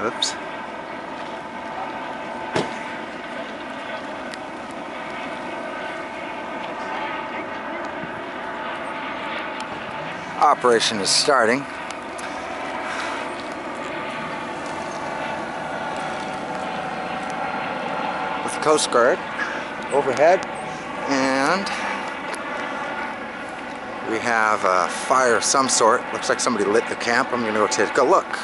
Oops. Operation is starting. With the Coast Guard overhead and we have a fire of some sort. Looks like somebody lit the camp. I'm gonna go take a look.